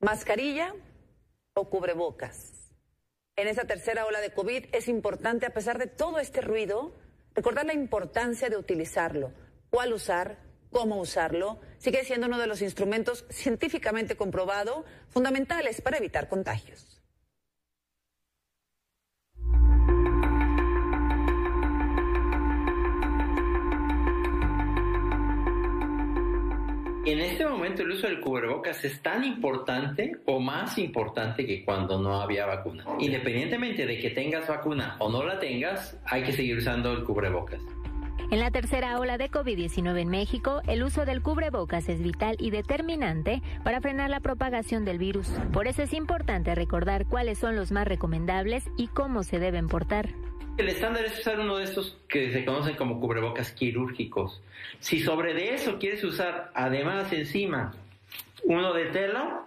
mascarilla o cubrebocas. En esta tercera ola de COVID es importante, a pesar de todo este ruido, recordar la importancia de utilizarlo, cuál usar, cómo usarlo, sigue siendo uno de los instrumentos científicamente comprobado fundamentales para evitar contagios. En este momento el uso del cubrebocas es tan importante o más importante que cuando no había vacuna. Independientemente de que tengas vacuna o no la tengas, hay que seguir usando el cubrebocas. En la tercera ola de COVID-19 en México, el uso del cubrebocas es vital y determinante para frenar la propagación del virus. Por eso es importante recordar cuáles son los más recomendables y cómo se deben portar. El estándar es usar uno de estos que se conocen como cubrebocas quirúrgicos. Si sobre eso quieres usar además encima uno de tela,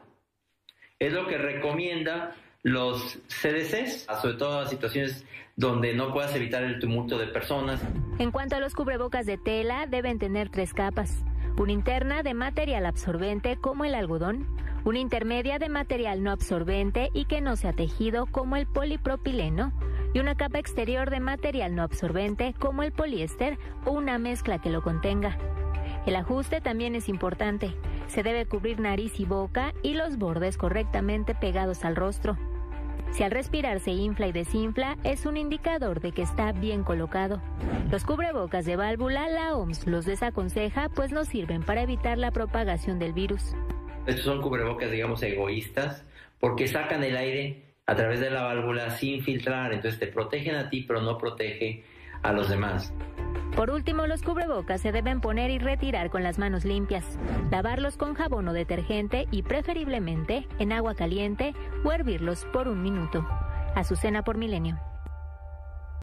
es lo que recomienda los CDCs, sobre todo en situaciones donde no puedas evitar el tumulto de personas. En cuanto a los cubrebocas de tela, deben tener tres capas. Una interna de material absorbente como el algodón, una intermedia de material no absorbente y que no sea tejido como el polipropileno, y una capa exterior de material no absorbente como el poliéster o una mezcla que lo contenga. El ajuste también es importante. Se debe cubrir nariz y boca y los bordes correctamente pegados al rostro. Si al respirar se infla y desinfla, es un indicador de que está bien colocado. Los cubrebocas de válvula, la OMS los desaconseja pues no sirven para evitar la propagación del virus. Estos son cubrebocas, digamos, egoístas, porque sacan el aire a través de la válvula sin filtrar, entonces te protegen a ti, pero no protege a los demás. Por último, los cubrebocas se deben poner y retirar con las manos limpias, lavarlos con jabón o detergente y preferiblemente en agua caliente o hervirlos por un minuto. Azucena por milenio.